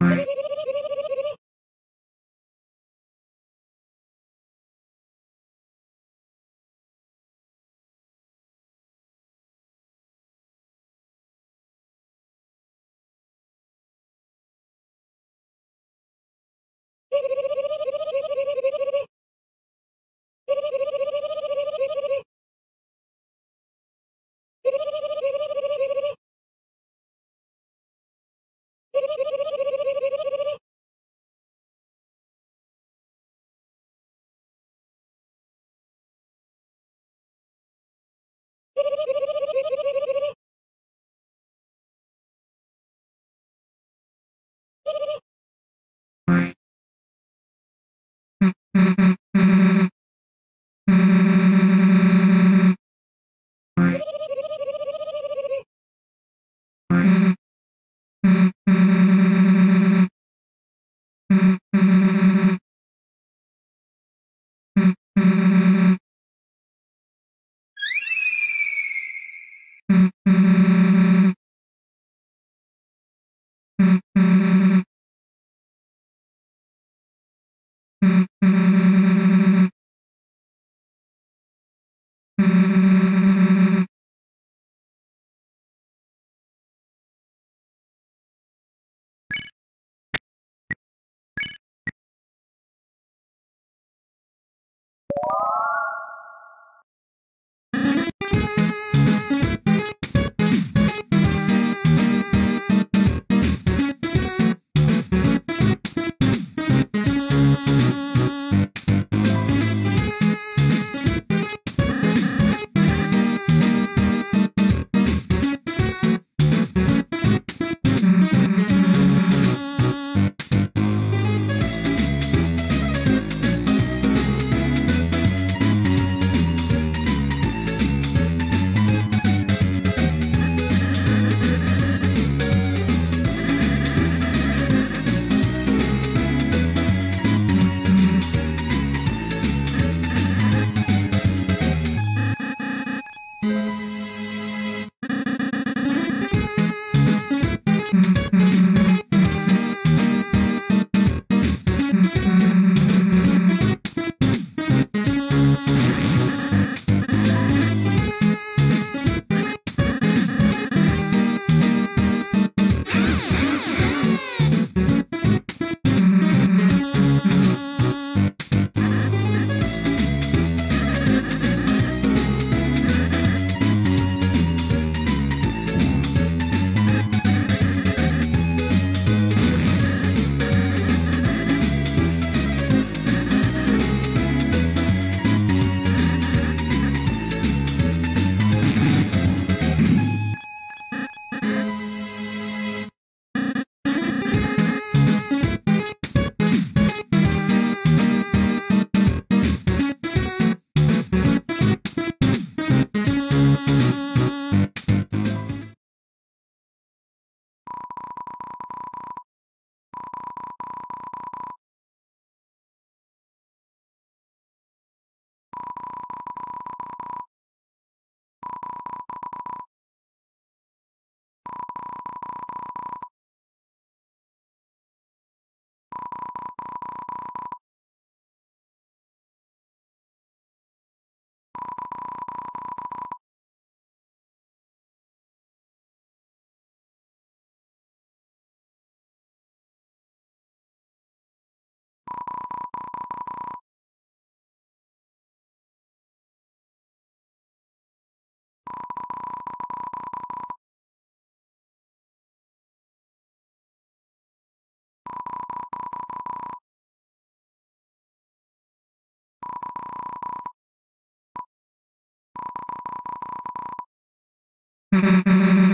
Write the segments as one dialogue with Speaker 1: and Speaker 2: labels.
Speaker 1: Bye. Mm-hmm.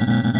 Speaker 1: Mm-hmm.